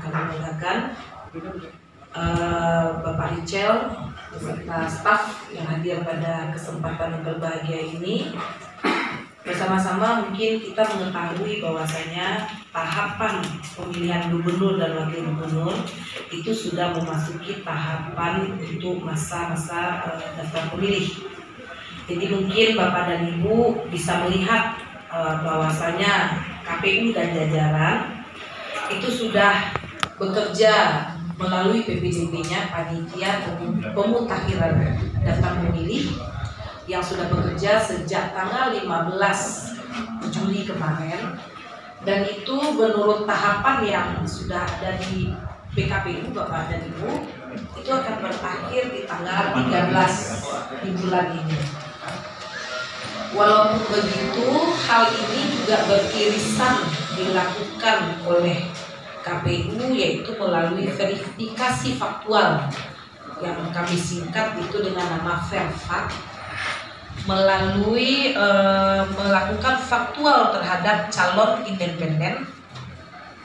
kami banggakan, eh, Bapak Richel beserta staf yang hadir pada kesempatan yang berbahagia ini, bersama-sama mungkin kita mengetahui bahwasanya tahapan pemilihan gubernur dan wakil gubernur itu sudah memasuki tahapan untuk masa-masa eh, daftar pemilih. Jadi mungkin Bapak dan Ibu bisa melihat eh, bahwasanya KPU dan jajaran itu sudah bekerja melalui PPDB-nya panitia pemutakhiran daftar pemilih yang sudah bekerja sejak tanggal 15 Juli kemarin dan itu menurut tahapan yang sudah ada di PKPU Bapak dan Ibu itu akan berakhir di tanggal 13 di bulan ini. Walaupun begitu, hal ini juga beririsan dilakukan oleh KPU yaitu melalui verifikasi faktual. Yang kami singkat itu dengan nama Verfak melalui e, melakukan faktual terhadap calon independen.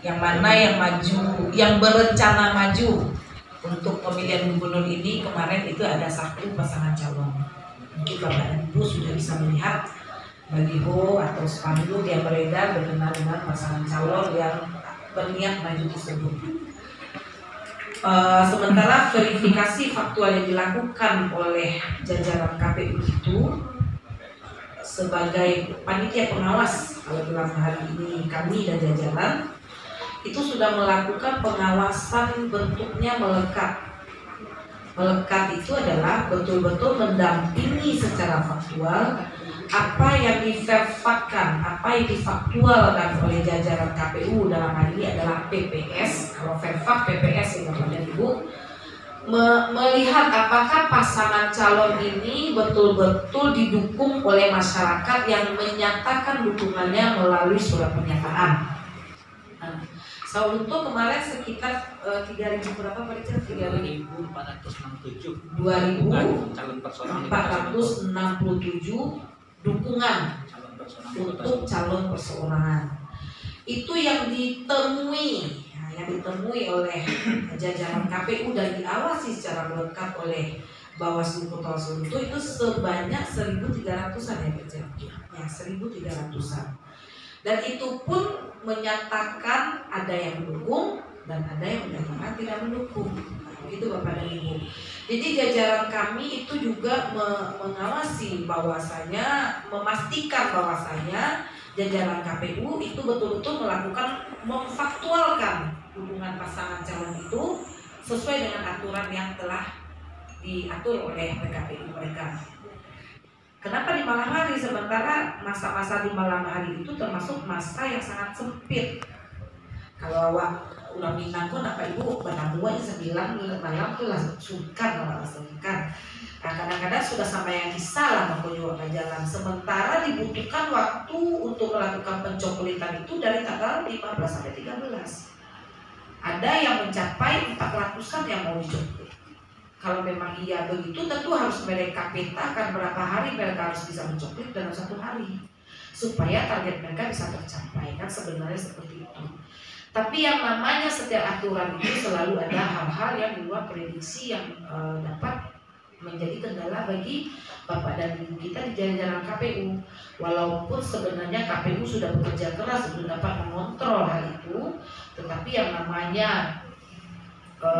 Yang mana yang maju yang berencana maju untuk pemilihan gubernur ini kemarin itu ada satu pasangan calon. Mungkin Bapak Ibu sudah bisa melihat baliho atau spanduk yang beredar berkenaan dengan pasangan calon yang berniat maju tersebut. Uh, sementara verifikasi faktual yang dilakukan oleh jajaran KPU itu sebagai panitia pengawas kalau dalam hari ini kami dan jajaran itu sudah melakukan pengawasan bentuknya melekat Melekat itu adalah betul-betul mendampingi secara faktual apa yang diverfakkan, apa yang difaktualkan oleh jajaran KPU dalam hal ini adalah PPS. Kalau verfak PPS ya Bapak dan Ibu me melihat apakah pasangan calon ini betul-betul didukung oleh masyarakat yang menyatakan dukungannya melalui surat pernyataan. Nah, Sauluto kemarin sekitar eh, 3000 berapa Pak Richard? 3467 2000 calon persoalangan 467 dukungan untuk calon perseorangan. Itu yang ditemui ya, yang ditemui oleh jajaran KPU dan diawasi secara melekat oleh Bawaslu Kota Solo itu sebanyak 1.300an ya Pak Ya 1.300an. Dan itu pun menyatakan ada yang mendukung dan ada yang menyatakan tidak mendukung. Itu Bapak dan Ibu. Jadi jajaran kami itu juga me mengawasi bahwasanya memastikan bahwasanya jajaran KPU itu betul-betul melakukan memfaktualkan hubungan pasangan calon itu sesuai dengan aturan yang telah diatur oleh PKPU mereka. Kenapa di malam hari? Sementara masa-masa di malam hari itu termasuk masa yang sangat sempit. Kalau awak ulang minang pun apa ibu benamua sembilan malam tuh lah sungkan kalau sungkan. Nah, kadang-kadang sudah sampai yang bisa lah mengunjungi jalan. Sementara dibutuhkan waktu untuk melakukan pencoklitan itu dari tanggal 15 sampai 13. Ada yang mencapai 400-an yang mau dicoklit kalau memang iya begitu tentu harus mereka petakan berapa hari mereka harus bisa mencoklit dalam satu hari. Supaya target mereka bisa tercapai kan sebenarnya seperti itu. Tapi yang namanya setiap aturan itu selalu ada hal-hal yang di luar prediksi yang e, dapat menjadi kendala bagi Bapak dan Ibu kita di jalan-jalan KPU walaupun sebenarnya KPU sudah bekerja keras untuk dapat mengontrol hal itu tetapi yang namanya e,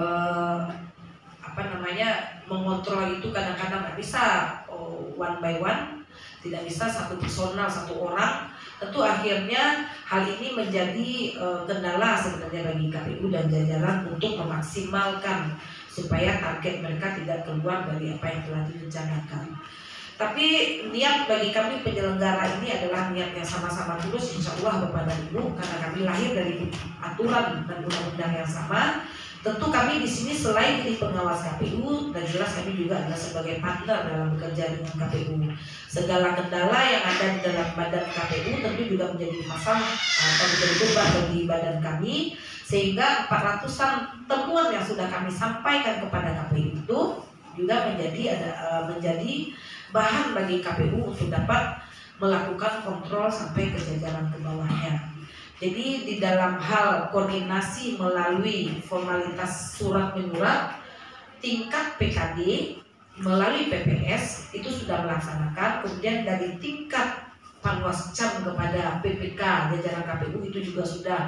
apa namanya mengontrol itu kadang-kadang nggak bisa. Oh, one by one tidak bisa satu personal satu orang. Tentu akhirnya hal ini menjadi uh, kendala sebenarnya bagi KPU dan jajaran untuk memaksimalkan supaya target mereka tidak keluar dari apa yang telah direncanakan. Tapi niat bagi kami penyelenggara ini adalah niat yang sama-sama tulus insya Allah Bapak dan Ibu karena kami lahir dari aturan dan undang-undang yang sama Tentu kami di sini selain jadi pengawas KPU dan jelas kami juga adalah sebagai partner dalam bekerja dengan KPU. Segala kendala yang ada di dalam badan KPU tentu juga menjadi masalah atau menjadi beban bagi badan kami sehingga 400-an temuan yang sudah kami sampaikan kepada KPU itu juga menjadi ada eh, menjadi bahan bagi KPU untuk dapat melakukan kontrol sampai ke jajaran ke bawahnya. Jadi di dalam hal koordinasi melalui formalitas surat menyurat tingkat PKD melalui PPS itu sudah melaksanakan. Kemudian dari tingkat Panwascam kepada PPK jajaran KPU itu juga sudah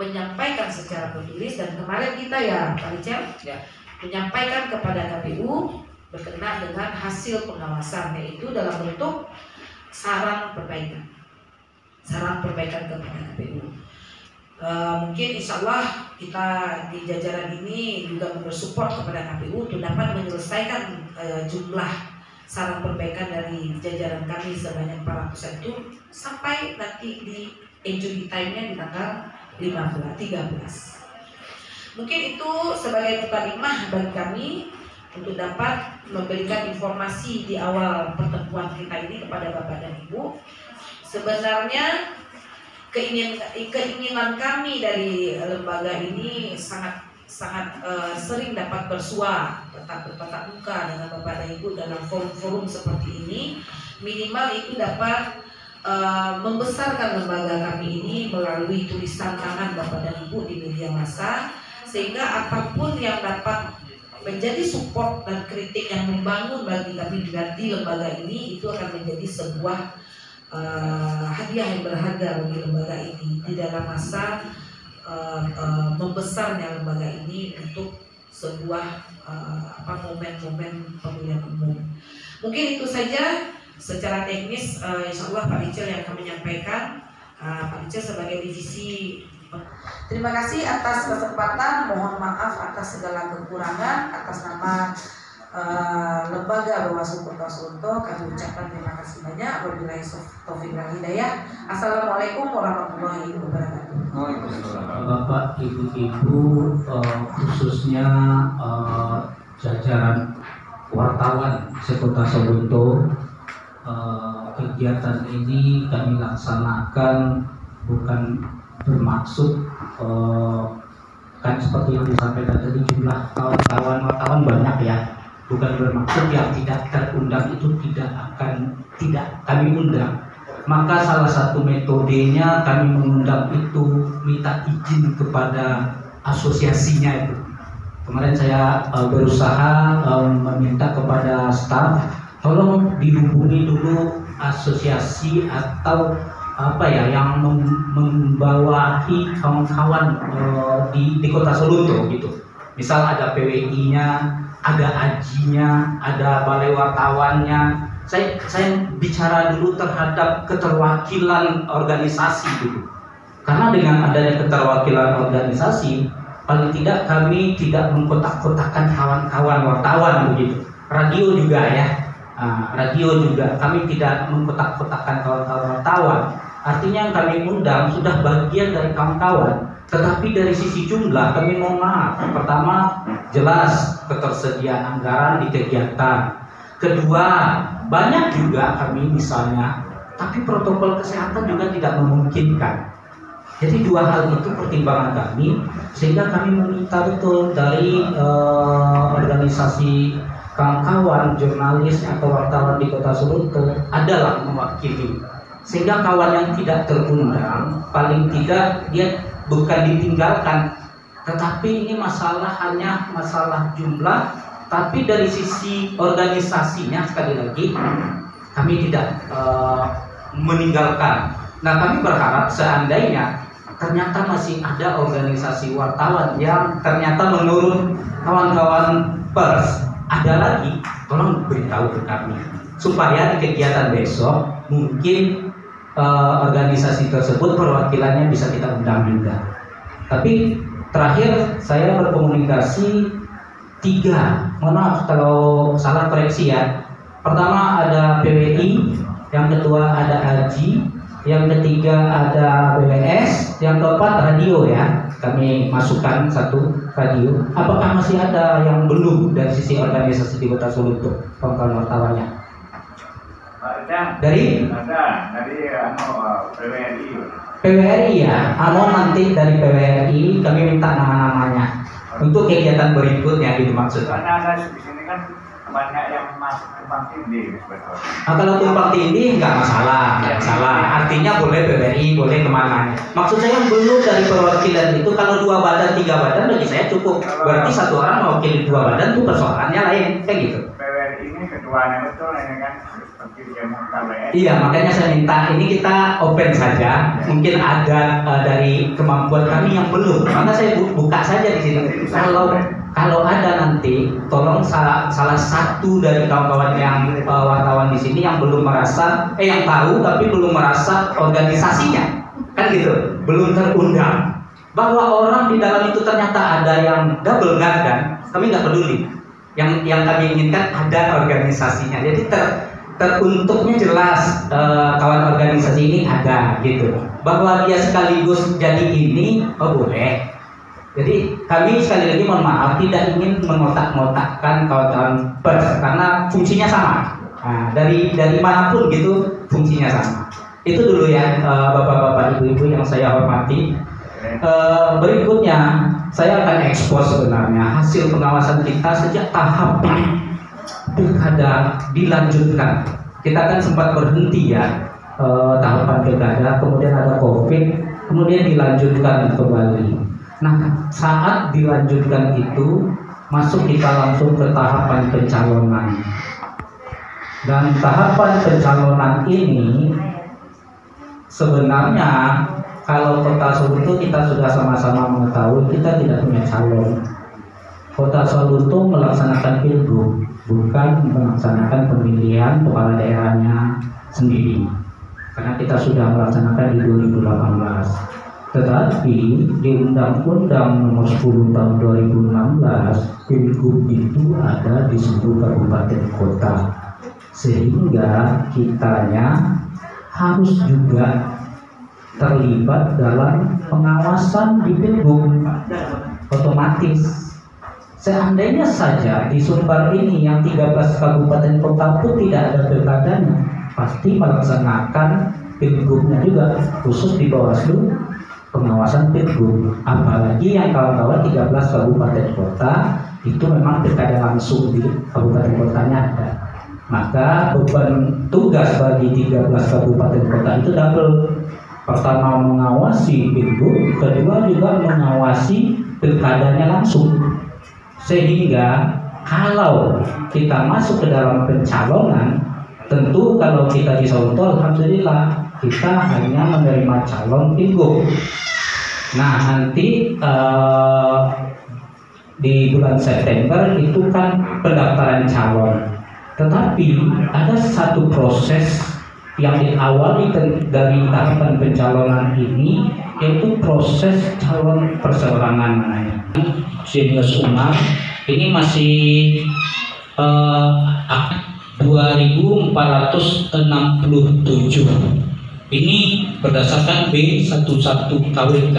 menyampaikan secara tertulis. Dan kemarin kita ya Pak Rijal ya. menyampaikan kepada KPU berkenaan dengan hasil pengawasan yaitu dalam bentuk saran perbaikan saran perbaikan kepada KPU e, mungkin insya Allah kita di jajaran ini juga bersupport kepada KPU untuk dapat menyelesaikan e, jumlah saran perbaikan dari jajaran kami sebanyak 400 itu sampai nanti di injury time-nya di tanggal 15, 13. Mungkin itu sebagai mukadimah bagi kami untuk dapat memberikan informasi di awal pertemuan kita ini kepada Bapak dan Ibu. Sebenarnya keinginan keinginan kami dari lembaga ini sangat sangat uh, sering dapat bersua tetap bertatap muka dengan Bapak dan Ibu dalam forum-forum seperti ini. Minimal itu dapat uh, membesarkan lembaga kami ini melalui tulisan tangan Bapak dan Ibu di media massa sehingga apa pun yang dapat menjadi support dan kritik yang membangun bagi kami di lembaga ini itu akan menjadi sebuah uh, hadiah yang berharga bagi lembaga ini di dalam masa uh, uh, membesarnya lembaga ini untuk sebuah uh, momen-momen pemilihan umum. Mungkin itu saja secara teknis uh, insya Allah Pak Ricel yang akan menyampaikan uh, Pak Ricel sebagai divisi Terima kasih atas kesempatan, mohon maaf atas segala kekurangan atas nama uh, lembaga Bawaslu Kota Solo kami ucapkan terima kasih banyak wabillahi taufiq wal hidayah. Assalamualaikum warahmatullahi wabarakatuh. Bapak, Ibu-ibu uh, khususnya uh, jajaran wartawan sekota Solo uh, kegiatan ini kami laksanakan bukan bermaksud uh, kan seperti yang disampaikan tadi jumlah kawan-kawan wartawan banyak ya bukan bermaksud yang tidak terundang itu tidak akan tidak kami undang maka salah satu metodenya kami mengundang itu minta izin kepada asosiasinya itu kemarin saya uh, berusaha um, meminta kepada staf tolong dihubungi dulu asosiasi atau apa ya yang membawahi kawan-kawan uh, di di kota Solo gitu. Misal ada PWI-nya, ada ajinya, ada balai wartawannya. Saya saya bicara dulu terhadap keterwakilan organisasi dulu. Karena dengan adanya keterwakilan organisasi, paling tidak kami tidak mengkotak-kotakan kawan-kawan wartawan begitu. Radio juga ya, uh, radio juga kami tidak mengkotak-kotakan kawan-kawan wartawan Artinya yang kami undang sudah bagian dari kawan-kawan, tetapi dari sisi jumlah kami mohon maaf. Pertama, jelas ketersediaan anggaran di kegiatan. Kedua, banyak juga kami misalnya, tapi protokol kesehatan juga tidak memungkinkan. Jadi dua hal itu pertimbangan kami, sehingga kami meminta betul dari uh, organisasi kawan-kawan jurnalis atau wartawan di Kota Solo adalah mewakili sehingga kawan yang tidak terundang paling tidak dia bukan ditinggalkan. Tetapi ini masalah hanya masalah jumlah tapi dari sisi organisasinya sekali lagi kami tidak uh, meninggalkan. Nah kami berharap seandainya ternyata masih ada organisasi wartawan yang ternyata menurut kawan-kawan pers ada lagi tolong beritahu ke kami. Supaya di kegiatan besok mungkin uh, organisasi tersebut perwakilannya bisa kita undang juga. Tapi terakhir saya berkomunikasi tiga, mohon maaf kalau salah koreksi ya. Pertama ada PWI, yang kedua ada Haji, yang ketiga ada BWS, yang keempat radio ya. Kami masukkan satu radio. Apakah masih ada yang belum dari sisi organisasi di Kota Solo untuk kawan-kawan wartawannya? Dari? Dari anu, PWRI. PWRI ya, anu nanti dari PWRI kami minta nama-namanya. untuk kegiatan berikutnya gitu maksudnya. Karena ada di sini kan banyak yang masuk tumpang tindih sebetulnya. Nah, kalau tumpang tindih nggak masalah, nggak masalah. Artinya boleh PBRI, boleh ke mana. Maksud saya belum dari perwakilan itu kalau dua badan, tiga badan bagi saya cukup. Berarti satu orang mewakili dua badan itu persoalannya lain, kayak gitu. PWRI ini keduanya betul ini kan Iya, makanya saya minta ini kita open saja. Mungkin ada eh, dari kemampuan kami yang belum. Maka saya bu- buka saja di sini. Kalau kalau ada nanti, tolong salah, salah satu dari kawan-kawan yang eh, wartawan di sini yang belum merasa, eh yang tahu tapi belum merasa organisasinya, kan gitu, belum terundang. Bahwa orang di dalam itu ternyata ada yang double guard kan, kami nggak peduli. Yang yang kami inginkan ada organisasinya. Jadi ter, teruntuknya jelas eh, kawan organisasi ini ada gitu. Bahwa dia sekaligus jadi ini, oh boleh. Jadi kami sekali lagi mohon maaf tidak ingin mengotak-ngotakkan kawan-kawan pers karena fungsinya sama. Nah, dari dari mana pun gitu fungsinya sama. Itu dulu ya eh, bapak-bapak ibu-ibu yang saya hormati. Eh, berikutnya saya akan ekspos sebenarnya hasil pengawasan kita sejak tahapan pilkada dilanjutkan. Kita kan sempat berhenti ya eh, tahapan pilkada, kemudian ada covid, kemudian dilanjutkan kembali. Nah, saat dilanjutkan itu masuk kita langsung ke tahapan pencalonan. Dan tahapan pencalonan ini sebenarnya kalau kota Solo itu kita sudah sama-sama mengetahui kita tidak punya calon. Kota Solo itu melaksanakan pilgub, bukan melaksanakan pemilihan kepala daerahnya sendiri. Karena kita sudah melaksanakan di 2018. Tetapi di Undang-Undang Nomor 10 Tahun 2016 Pilgub itu ada di seluruh kabupaten kota sehingga kitanya harus juga terlibat dalam pengawasan di Pilgub otomatis seandainya saja di Sumbar ini yang 13 kabupaten kota pun tidak ada pilkadanya pasti melaksanakan pilgubnya juga khusus di Bawaslu pengawasan pilgub. Apalagi yang kawan-kawan 13 kabupaten kota itu memang pilkada langsung di kabupaten kotanya ada. Maka beban tugas bagi 13 kabupaten kota itu double. Pertama mengawasi pilgub kedua juga mengawasi pilkadanya langsung sehingga kalau kita masuk ke dalam pencalonan tentu kalau kita di Solo alhamdulillah kita hanya menerima calon pilgub Nah nanti eh, di bulan September itu kan pendaftaran calon, tetapi ada satu proses yang diawali dari tahapan pencalonan ini yaitu proses calon perseorangan. Senius Umar ini masih eh, ak- 2467 ini berdasarkan B11 KWK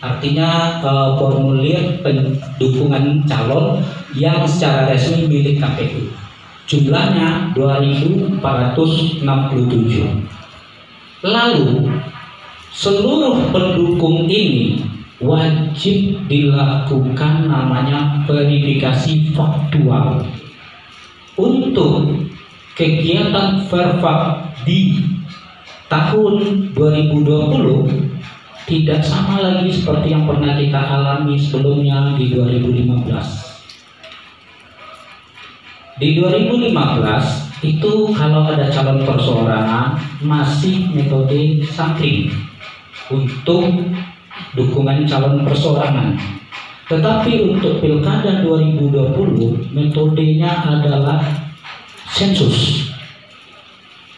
artinya eh, formulir pendukungan calon yang secara resmi milik KPU jumlahnya 2467 lalu seluruh pendukung ini wajib dilakukan namanya verifikasi faktual untuk kegiatan verfak di tahun 2020 tidak sama lagi seperti yang pernah kita alami sebelumnya di 2015. Di 2015 itu kalau ada calon perseorangan masih metode sampling untuk dukungan calon perseorangan. Tetapi untuk pilkada 2020 metodenya adalah sensus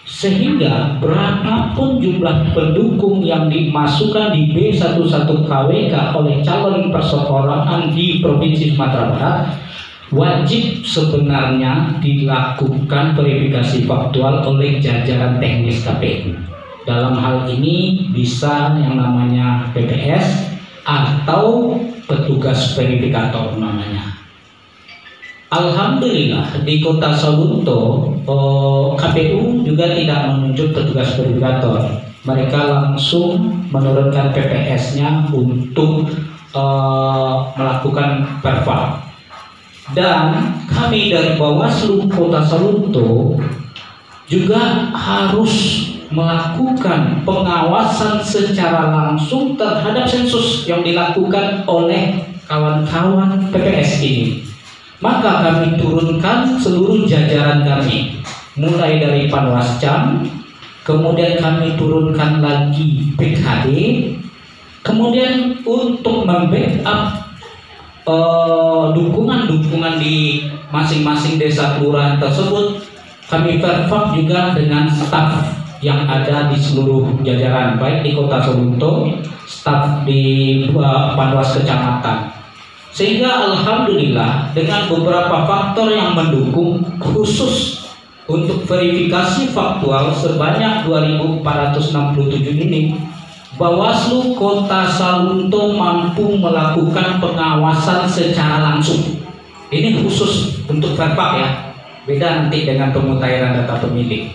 sehingga berapapun jumlah pendukung yang dimasukkan di B11 KWK oleh calon perseorangan di Provinsi Sumatera Barat wajib sebenarnya dilakukan verifikasi faktual oleh jajaran teknis KPU. Dalam hal ini bisa yang namanya PPS atau petugas verifikator namanya. Alhamdulillah di kota Sawunto oh, KPU juga tidak menunjuk petugas verifikator. Mereka langsung menurunkan PPS-nya untuk eh, melakukan perfa dan kami dari Bawaslu Kota Salunto juga harus melakukan pengawasan secara langsung terhadap sensus yang dilakukan oleh kawan-kawan PPS ini. Maka kami turunkan seluruh jajaran kami, mulai dari Panwascam, kemudian kami turunkan lagi PKD, kemudian untuk membackup eh, dukungan-dukungan di masing-masing desa kelurahan tersebut kami perfect juga dengan staf yang ada di seluruh jajaran baik di kota Solo, staf di uh, Panwas kecamatan. Sehingga alhamdulillah dengan beberapa faktor yang mendukung khusus untuk verifikasi faktual sebanyak 2467 ini Bawaslu Kota Salunto mampu melakukan pengawasan secara langsung. Ini khusus untuk verpak ya. Beda nanti dengan pemutahiran data pemilih.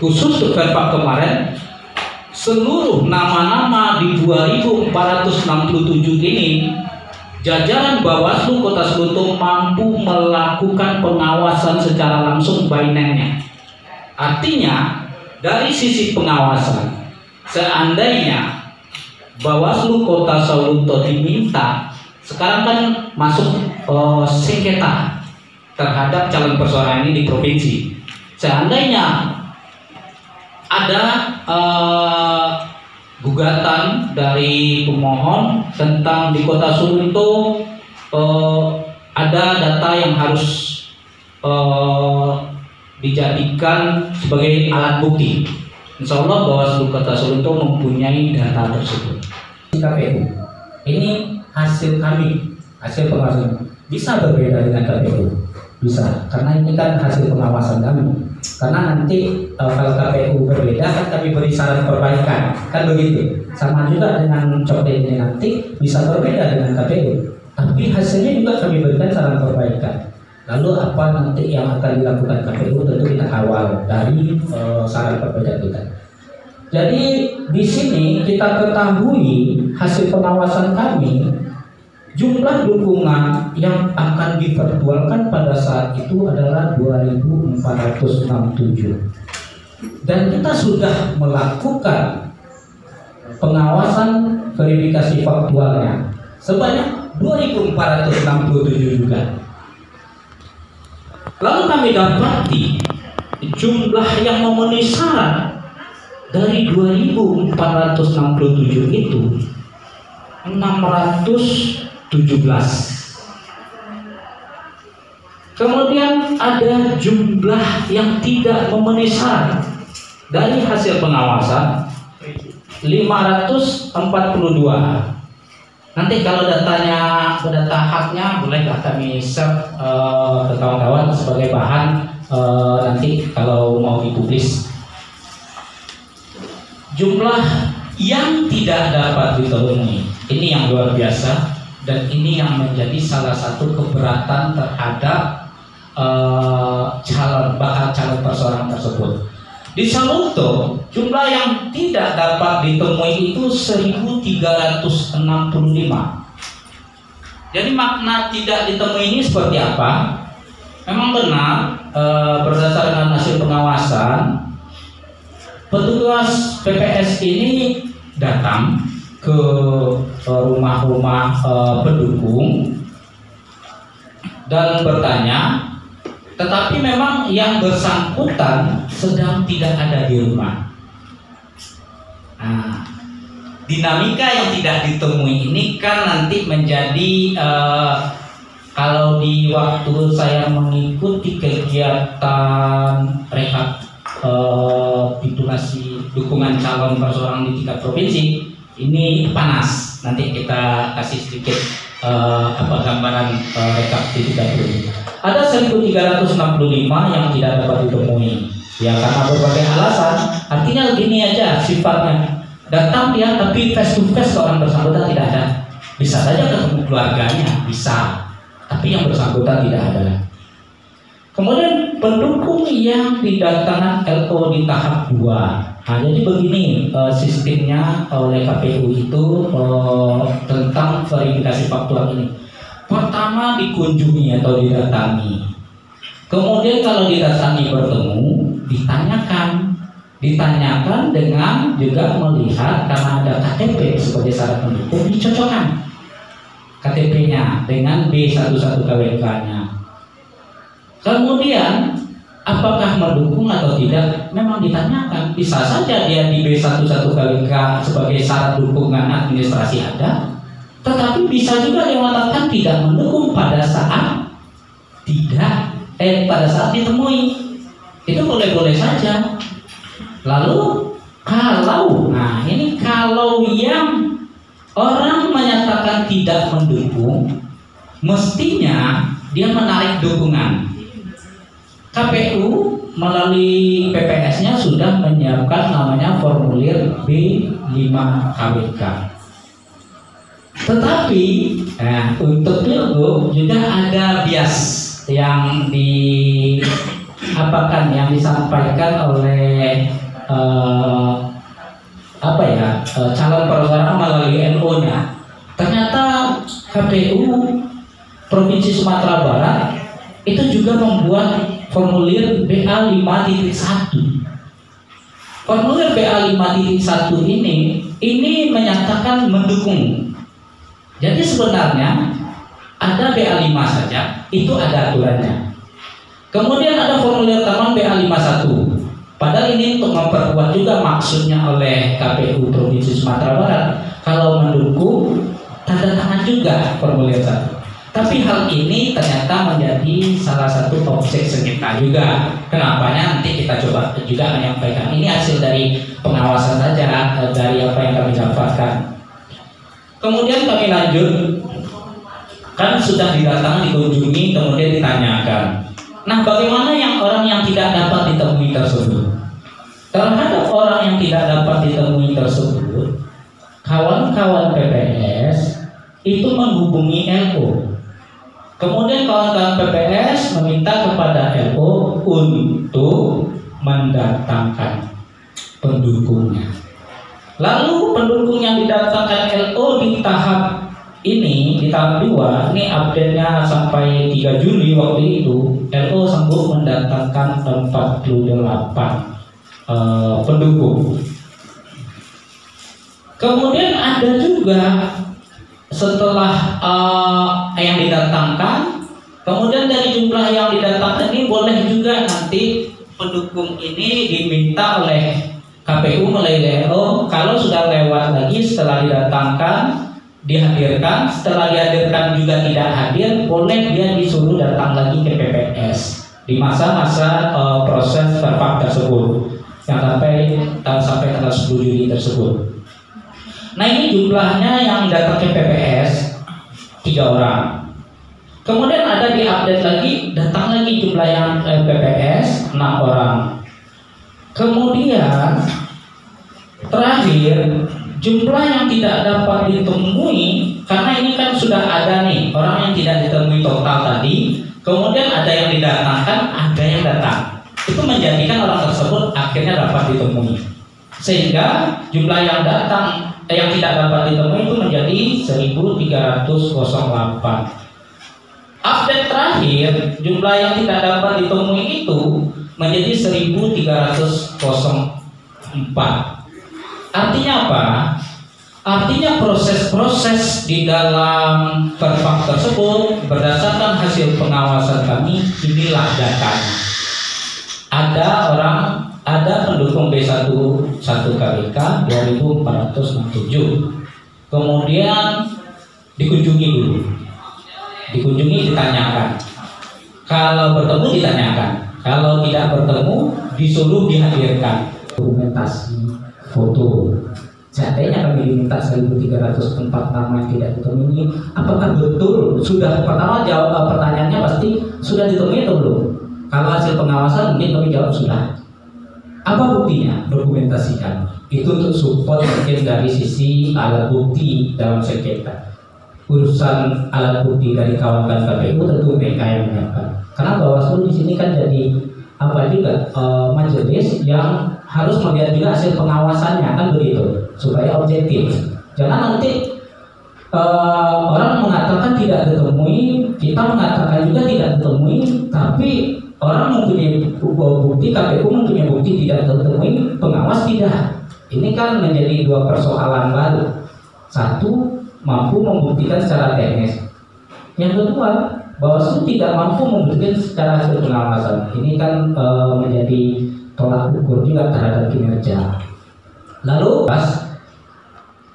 Khusus untuk verpak kemarin seluruh nama-nama di 2467 ini jajaran Bawaslu Kota Salunto mampu melakukan pengawasan secara langsung bainannya. Artinya dari sisi pengawasan seandainya Bawaslu Kota Solo diminta sekarang kan masuk uh, sengketa terhadap calon persoalan ini di provinsi. Seandainya ada uh, gugatan dari pemohon tentang di Kota Solo itu uh, ada data yang harus uh, dijadikan sebagai alat bukti Insya Allah Bawaslu Kota Solo itu mempunyai data tersebut. KPU ini hasil kami, hasil pengawasan bisa berbeda dengan KPU, bisa karena ini kan hasil pengawasan kami. Karena nanti e, kalau KPU berbeda kan kami beri saran perbaikan, kan begitu. Sama juga dengan coklat ini nanti bisa berbeda dengan KPU, tapi hasilnya juga kami berikan saran perbaikan. Lalu apa nanti yang akan dilakukan KPU tentu kita kawal dari uh, saran perbedaan kita. Jadi di sini kita ketahui hasil pengawasan kami jumlah dukungan yang akan diperjualkan pada saat itu adalah 2467 dan kita sudah melakukan pengawasan verifikasi faktualnya sebanyak 2467 juga Lalu kami dapati jumlah yang memenuhi syarat dari 2467 itu 617. Kemudian ada jumlah yang tidak memenuhi syarat dari hasil pengawasan 542 Nanti kalau datanya data haknya bolehlah kami share uh, ke kawan-kawan sebagai bahan uh, nanti kalau mau dipublis. Jumlah yang tidak dapat ditemui ini yang luar biasa dan ini yang menjadi salah satu keberatan terhadap uh, calon bakal calon perseorangan tersebut. Di Saluto, jumlah yang tidak dapat ditemui itu 1365. Jadi makna tidak ditemui ini seperti apa? Memang benar e, berdasarkan hasil pengawasan, petugas PPS ini datang ke rumah-rumah e, pendukung dan bertanya tetapi memang yang bersangkutan sedang tidak ada di rumah. Nah, dinamika yang tidak ditemui ini kan nanti menjadi uh, kalau di waktu saya mengikuti kegiatan rekapitulasi uh, dukungan calon perseorangan di tingkat provinsi ini panas. Nanti kita kasih sedikit uh, apa gambaran uh, rekapitulasi. Ada 1365 yang tidak dapat ditemui. Ya karena berbagai alasan. Artinya begini aja sifatnya. Datang dia tapi face to face ke orang bersangkutan tidak ada. Bisa saja ketemu keluarganya, bisa. Tapi yang bersangkutan tidak ada. Kemudian pendukung yang didatangkan LO di tahap 2 Nah, jadi begini eh, sistemnya oleh KPU itu eh, tentang verifikasi faktual ini. Pertama dikunjungi atau didatangi. Kemudian kalau didatangi bertemu, ditanyakan. Ditanyakan dengan juga melihat karena ada KTP sebagai syarat pendukung dicocokkan KTP-nya dengan B11 KWK-nya. Kemudian apakah mendukung atau tidak memang ditanyakan. Bisa saja dia di B11 KWK sebagai syarat dukungan administrasi ada tetapi bisa juga dia mengatakan tidak mendukung pada saat tidak eh pada saat ditemui. Itu boleh-boleh saja. Lalu kalau nah ini kalau yang orang menyatakan tidak mendukung mestinya dia menarik dukungan KPU melalui PPS-nya sudah menyiapkan namanya formulir B5 KWK. Tetapi eh, untuk pilgub juga ada bias yang di apakan yang disampaikan oleh eh, apa ya eh, calon perseorangan melalui NO-nya. Ternyata KPU Provinsi Sumatera Barat itu juga membuat formulir BA 5.1 formulir BA 5.1 ini ini menyatakan mendukung. Jadi sebenarnya ada BA 5 saja itu ada aturannya. Kemudian ada formulir taman BA 51 padahal ini untuk memperkuat juga maksudnya oleh KPU Provinsi Sumatera Barat. Kalau mendukung tanda tangan juga formulir satu tapi hal ini ternyata menjadi salah satu objek sengketa juga. Kenapanya nanti kita coba juga menyampaikan. Ini hasil dari pengawasan saja eh, dari apa yang kami dapatkan. Kemudian kami lanjut, kan sudah didatangi, dikunjungi, kemudian ditanyakan. Nah, bagaimana yang orang yang tidak dapat ditemui tersebut? Terhadap orang yang tidak dapat ditemui tersebut, kawan-kawan PPS itu menghubungi LO Kemudian kawan-kawan PPS meminta kepada LO untuk mendatangkan pendukungnya. Lalu pendukung yang didatangkan LO di tahap ini di tahap 2 ini update-nya sampai 3 Juli waktu itu LO sanggup mendatangkan 48 uh, pendukung. Kemudian ada juga setelah uh, yang didatangkan kemudian dari jumlah yang didatangkan ini boleh juga nanti pendukung ini diminta oleh KPU melalui DO kalau sudah lewat lagi setelah didatangkan dihadirkan. Setelah dihadirkan juga tidak hadir boleh dia disuruh datang lagi ke PPS di masa-masa uh, proses verfak tersebut. Yang sampai sampai tanggal 10 Juli tersebut Nah ini jumlahnya yang datang ke PPS tiga orang. Kemudian ada di update lagi datang lagi jumlah yang eh, PPS enam orang. Kemudian terakhir jumlah yang tidak dapat ditemui karena ini kan sudah ada nih orang yang tidak ditemui total tadi. Kemudian ada yang didatangkan, ada yang datang. Itu menjadikan orang tersebut akhirnya dapat ditemui. Sehingga jumlah yang datang eh, yang tidak dapat ditemui itu menjadi 1308. Update terakhir jumlah yang tidak dapat ditemui itu menjadi 1304. Artinya apa? Artinya proses-proses di dalam perfak tersebut berdasarkan hasil pengawasan kami inilah datanya. Ada orang ada pendukung B1 1 KWK 2467. Kemudian dikunjungi dulu. Dikunjungi ditanyakan. Kalau bertemu ditanyakan. Kalau tidak bertemu disuruh dihadirkan dokumentasi foto. Seandainya kami diminta 1304 nama yang tidak ditemui, apakah betul sudah pertama jawab pertanyaannya pasti sudah ditemui atau belum? Kalau hasil pengawasan mungkin kami jawab sudah. Apa buktinya? Dokumentasikan. Itu untuk support mungkin dari sisi alat bukti dalam sengketa. Urusan alat bukti dari kawan-kawan KPU tentu mereka yang menyiapkan. Karena Bawaslu di sini kan jadi apa juga e, majelis yang harus melihat juga hasil pengawasannya kan begitu supaya objektif. Jangan nanti uh, orang mengatakan tidak ditemui, kita mengatakan juga tidak ditemui, tapi orang mempunyai bukti, KPU mempunyai bukti tidak ditemui, pengawas tidak. Ini kan menjadi dua persoalan baru. Satu, mampu membuktikan secara teknis. Yang kedua, Bawaslu tidak mampu membuktikan secara hasil pengawasan. Ini kan e, menjadi tolak ukur juga terhadap kinerja. Lalu, pas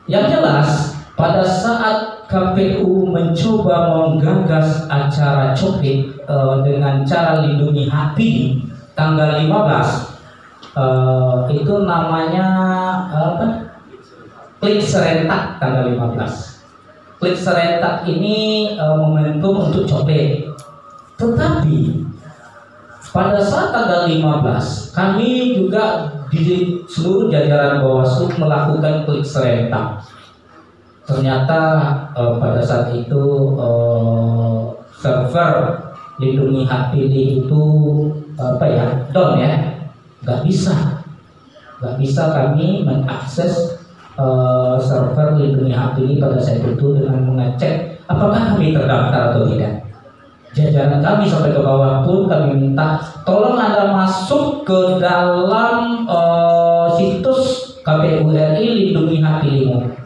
yang jelas pada saat KPU mencoba menggagas acara copet e, dengan cara lindungi hati tanggal 15 e, eh, itu namanya apa? Klik serentak tanggal 15. Klik serentak ini e, momentum untuk copet. Tetapi pada saat tanggal 15 kami juga di seluruh jajaran Bawaslu melakukan klik serentak ternyata uh, pada saat itu uh, server lindungi hak pilih itu apa ya down ya. Nggak bisa. Nggak bisa kami mengakses uh, server lindungi hak pilih pada saat itu dengan mengecek apakah kami terdaftar atau tidak. Jajaran kami sampai ke bawah pun kami minta tolong anda masuk ke dalam uh, situs KPU RI lindungi hak pilihmu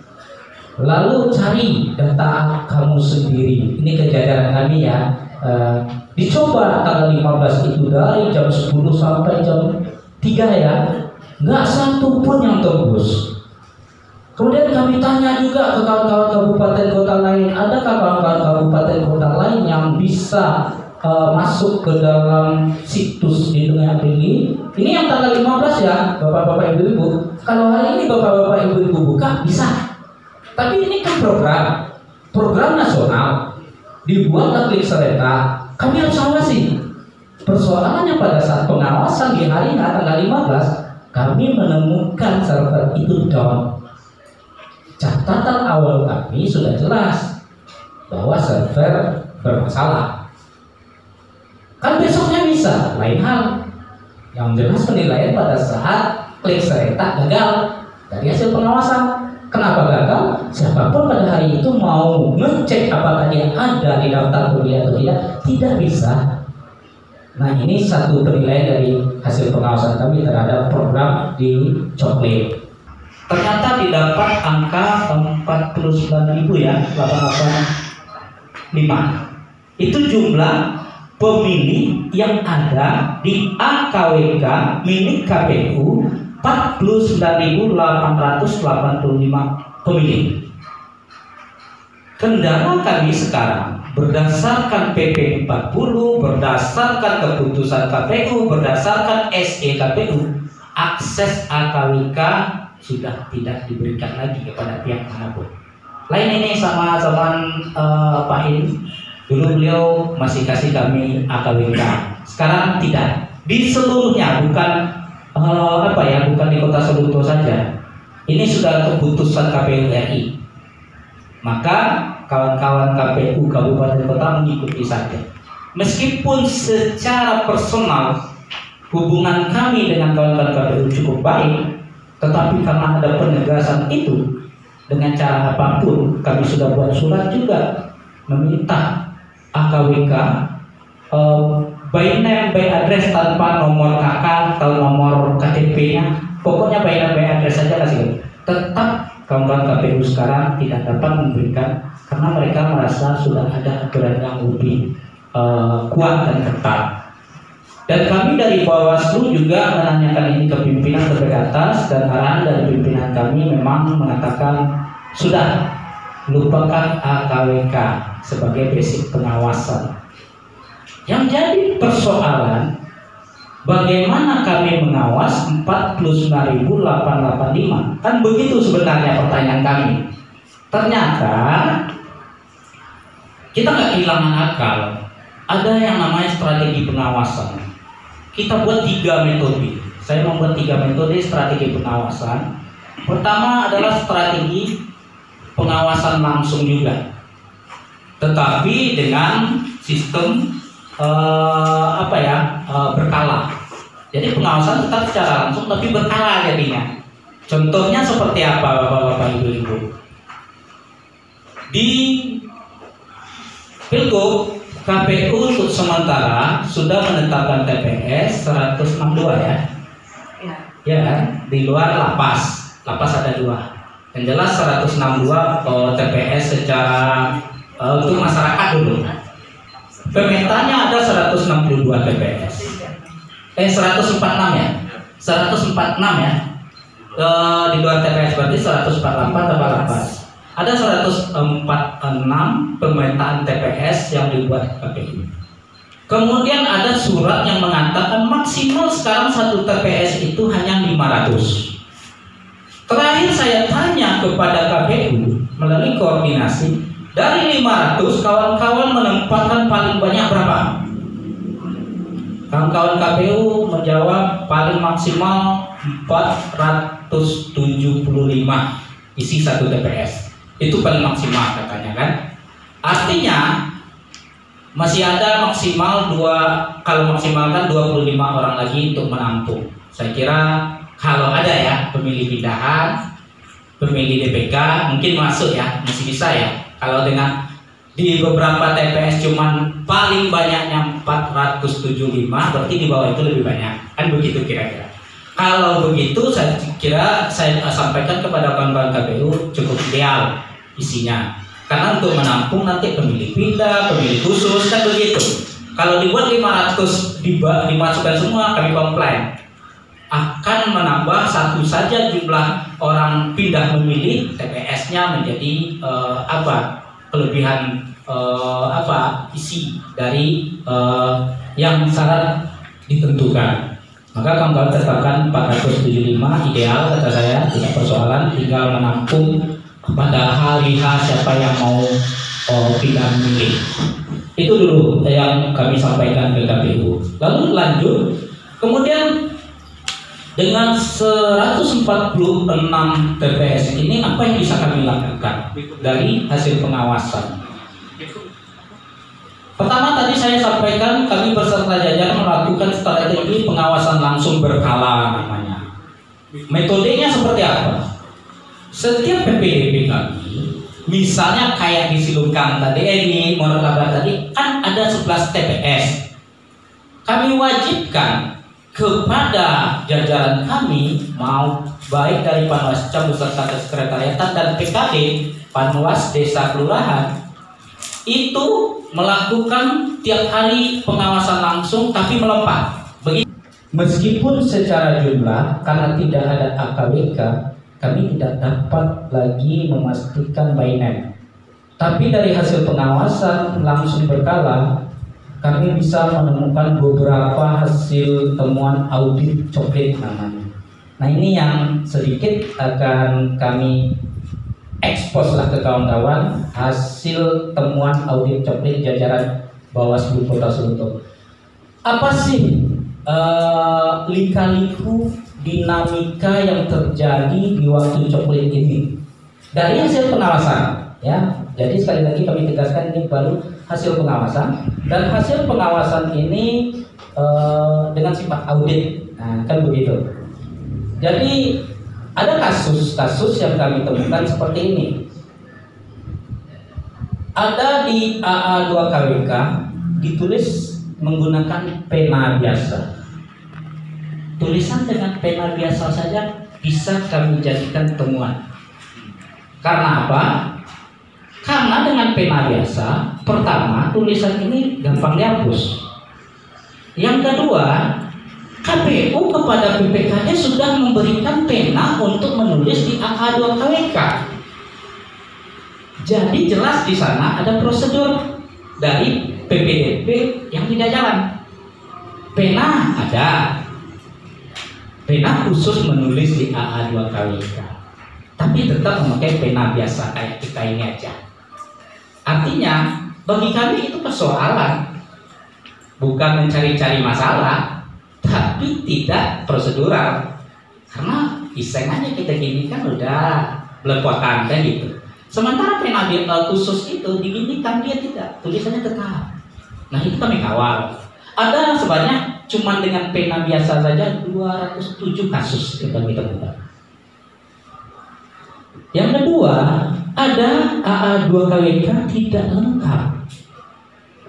Lalu cari data kamu sendiri. Ini kejadian kami ya. E, dicoba tanggal 15 itu dari jam 10 sampai jam 3 ya. Nggak satu pun yang tembus. Kemudian kami tanya juga ke kawan-kawan kabupaten kota lain, adakah kawan-kawan kabupaten kota lain yang bisa uh, masuk ke dalam situs lindungi ini? Ini yang tanggal 15 ya, Bapak-bapak Ibu-ibu. Kalau hari ini Bapak-bapak Ibu-ibu buka bisa tapi ini kan program, program nasional dibuat klik sereta. Kami harus awasi. Persoalannya pada saat pengawasan di hari tanggal 15, kami menemukan server itu down. Catatan awal kami sudah jelas bahwa server bermasalah. Kan besoknya bisa, lain hal. Yang jelas penilaian pada saat klik sereta gagal dari hasil pengawasan. Kenapa gagal? Siapa pun pada hari itu mau ngecek apakah dia ada di daftar kuliah atau tidak, tidak bisa. Nah ini satu penilaian dari hasil pengawasan kami terhadap program di Coklat. Ternyata didapat angka 49 ribu ya, 885. Itu jumlah pemilih yang ada di AKWK milik KPU 49.885 pemilih. Kendala kami sekarang berdasarkan PP 40, berdasarkan keputusan KPU, berdasarkan SE KPU, akses AKWK sudah tidak diberikan lagi kepada pihak mana pun. Lain ini sama zaman uh, Pak In, dulu beliau masih kasih kami AKWK, sekarang tidak. Di seluruhnya bukan uh, apa ya bukan di kota Solo saja. Ini sudah keputusan KPU RI maka kawan-kawan KPU kabupaten kota mengikuti saja. Meskipun secara personal hubungan kami dengan kawan-kawan KPU cukup baik tetapi karena ada penegasan itu dengan cara apa pun kami sudah buat surat juga meminta AKWK by name by address tanpa nomor kakak atau nomor KTP-nya pokoknya by name by address saja kasih tetap kawan-kawan KPU sekarang tidak dapat memberikan karena mereka merasa sudah ada aturan yang lebih uh, kuat dan ketat. Dan kami dari Bawaslu juga menanyakan ini ke pimpinan ke atas dan arahan dari pimpinan kami memang mengatakan sudah lupakan AKWK sebagai basic pengawasan yang jadi persoalan bagaimana kami mengawas 49.885? Kan begitu sebenarnya pertanyaan kami. Ternyata kita nggak kehilangan akal. Ada yang namanya strategi pengawasan. Kita buat tiga metode. Saya membuat tiga metode strategi pengawasan. Pertama adalah strategi pengawasan langsung juga, tetapi dengan sistem uh, apa ya uh, berkala. Jadi pengawasan tetap secara langsung tapi berkala jadinya. Contohnya seperti apa Bapak-bapak Ibu-ibu? Di Pilgub KPU untuk sementara sudah menetapkan TPS 162 ya. Ya. Ya kan? Di luar lapas. Lapas ada dua. Yang jelas 162 oh, TPS secara eh, untuk masyarakat dulu. Pemetanya ada 162 TPS. Eh 146 ya. 146 ya. Eh, di luar TPS berarti 148 tambah lapas. Ada 146 pemetaan TPS yang dibuat KPU. Kemudian ada surat yang mengatakan maksimal sekarang satu TPS itu hanya 500. Terakhir saya tanya kepada KPU melalui koordinasi dari 500 kawan-kawan menempatkan paling banyak berapa? Kawan-kawan KPU menjawab paling maksimal 475 isi satu TPS. Itu paling maksimal katanya kan. Artinya masih ada maksimal dua kalau maksimal kan 25 orang lagi untuk menampung. Saya kira kalau ada ya pemilih pindahan, pemilih DPK mungkin masuk ya, masih bisa ya. Kalau dengan di beberapa TPS cuman paling banyaknya 475 berarti di bawah itu lebih banyak. Kan begitu kira-kira. Kalau begitu saya kira saya sampaikan kepada kawan-kawan KPU cukup ideal isinya. Karena untuk menampung nanti pemilih pindah pemilih khusus kan begitu. Kalau dibuat 500 diba- dimasukkan semua kami komplain akan menambah satu saja jumlah orang pindah memilih TPS-nya menjadi eh, apa kelebihan eh, apa isi dari eh, yang syarat ditentukan. Maka kawan-kawan tetapkan 475 ideal kata saya tidak persoalan tinggal menampung pada hari H siapa yang mau pindah memilih. Itu dulu yang kami sampaikan ke KPU. Lalu lanjut, kemudian dengan 146 TPS ini apa yang bisa kami lakukan dari hasil pengawasan? Pertama tadi saya sampaikan kami beserta jajaran melakukan strategi pengawasan langsung berkala namanya. Metodenya seperti apa? Setiap PPDB kami, misalnya kayak di Silungkang tadi, eh, di Monokabar tadi, kan ada 11 TPS. Kami wajibkan kepada jajaran kami mau baik dari Panwas Cam beserta kesekretariatan dan PKD Panwas Desa Kelurahan itu melakukan tiap hari pengawasan langsung tapi melompat. Begitu. Meskipun secara jumlah karena tidak ada AKWK kami tidak dapat lagi memastikan by name. Tapi dari hasil pengawasan langsung berkala kami bisa menemukan beberapa hasil temuan audit coklat namanya. Nah ini yang sedikit akan kami ekspos lah ke kawan-kawan hasil temuan audit coklat jajaran Bawaslu Kota Solo. Apa sih uh, lika-liku dinamika yang terjadi di waktu coklat ini? Dari hasil pengawasan, ya. Jadi sekali lagi kami tegaskan ini baru hasil pengawasan dan hasil pengawasan ini uh, dengan sifat audit. Nah, kan begitu. Jadi ada kasus-kasus yang kami temukan seperti ini. Ada di AA 2 KWK ditulis menggunakan pena biasa. Tulisan dengan pena biasa saja bisa kami jadikan temuan. Karena apa? Karena dengan pena biasa, pertama tulisan ini gampang dihapus. Yang kedua, KPU kepada PPKD sudah memberikan pena untuk menulis di AA2 KWK. Jadi jelas di sana ada prosedur dari PPDB yang tidak jalan. Pena ada. Pena khusus menulis di AA2 KWK. Tapi tetap memakai pena biasa kayak kita ini aja. Artinya, bagi kami itu persoalan. Bukan mencari-cari masalah, tapi tidak prosedural. Karena iseng aja kita gini kan udah belepotan kan gitu. Sementara pena uh, khusus itu diginikan dia tidak. Tulisannya tetap. Nah itu kami kawal. Ada sebanyak cuma dengan pena biasa saja 207 kasus kita temukan. Yang kedua, ada AA 2 KWK tidak lengkap.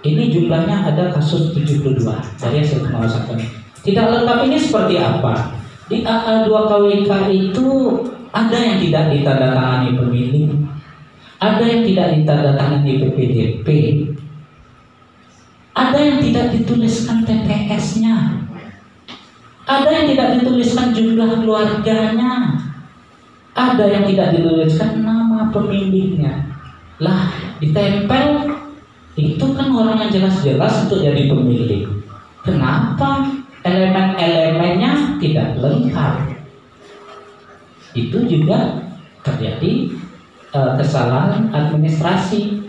Ini jumlahnya ada kasus 72. Jadi saya mau sampaikan. Tidak lengkap ini seperti apa? Di AA 2 KWK itu ada yang tidak ditandatangani pemilik, ada yang tidak ditandatangani PPDP, ada yang tidak dituliskan TPS-nya, ada yang tidak dituliskan jumlah keluarganya, ada yang tidak dituliskan nama pemiliknya. Lah, ditempel itu kan orang yang jelas-jelas untuk jadi pemilik. Kenapa elemen-elemennya tidak lengkap? Itu juga terjadi uh, kesalahan administrasi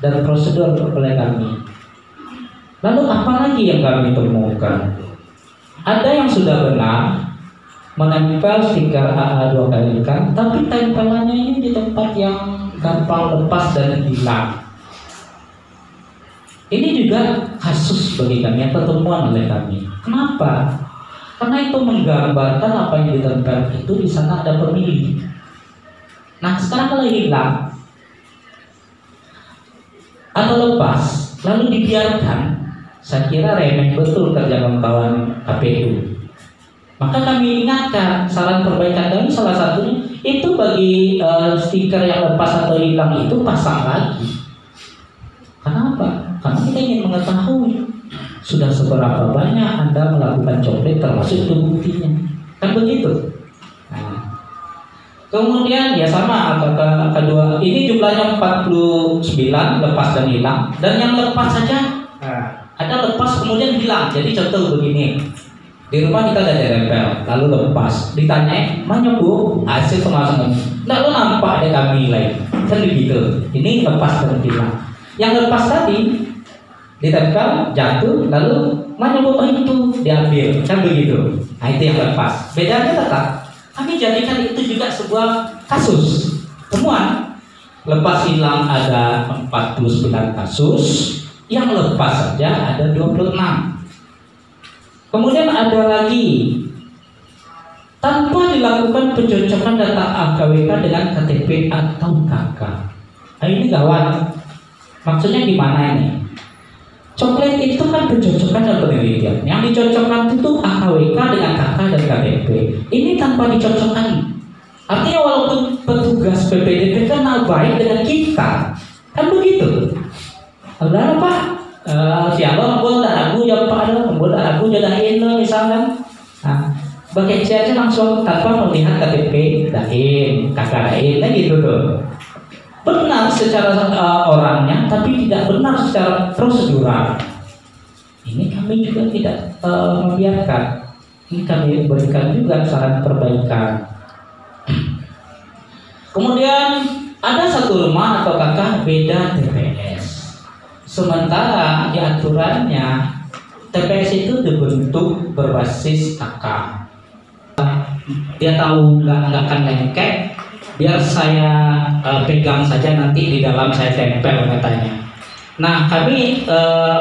dan prosedur oleh kami. Lalu apa lagi yang kami temukan? Ada yang sudah benar, menempel stiker AA2 kali kan tapi tempelannya ini di tempat yang gampang lepas dan hilang. Ini juga kasus bagi kami atau temuan oleh kami. Kenapa? Karena itu menggambarkan apa yang ditempel itu di sana ada pemilih. Nah sekarang kalau hilang. Atau lepas lalu dibiarkan. Saya kira remeh betul kerja kawan KPU maka kami ingatkan saran perbaikan kami salah satunya itu bagi uh, stiker yang lepas atau hilang itu pasang lagi. Kenapa? Karena kita ingin mengetahui sudah seberapa banyak Anda melakukan copet termasuk itu buktinya. Kan begitu? Nah. Kemudian ya sama kata kedua ini jumlahnya 49 lepas dan hilang dan yang lepas saja nah, ada lepas kemudian hilang. Jadi contoh begini di rumah kita ada tempel, lalu lepas. Ditanya, mana bu? Hasil pemasangan. Nah, lo nampak ada kami lain. Kan begitu. Ini lepas dan hilang. Yang lepas tadi ditempel, jatuh, lalu mana bu? Itu diambil. Kan begitu. Nah, itu yang lepas. Bedanya tetap. Kami jadikan itu juga sebuah kasus. Temuan. Lepas hilang ada 49 kasus, yang lepas saja ada 26. Kemudian ada lagi tanpa dilakukan pencocokan data AKWK dengan KTP atau KK. Nah, ini gawat. Maksudnya gimana ini? Coklat itu kan pencocokan dan penelitian. Yang dicocokkan itu AKWK dengan KK dan KTP. Ini tanpa dicocokkan. Artinya walaupun petugas PPDP kenal baik dengan kita, kan begitu. Saudara Pak, uh, siapa pun tak aku yang pada pun tak aku jadain lo misalnya nah, bagi aja langsung tanpa melihat KTP dain kakak dain nah gitu loh benar secara uh, orangnya tapi tidak benar secara prosedural. Ini kami juga tidak uh, membiarkan. Ini kami berikan juga saran perbaikan. Kemudian ada satu rumah atau kakak beda TPS Sementara di aturannya TPS itu dibentuk berbasis AK. Dia tahu nggak nggak akan lengket, biar saya uh, pegang saja nanti di dalam saya tempel katanya. Nah kami uh,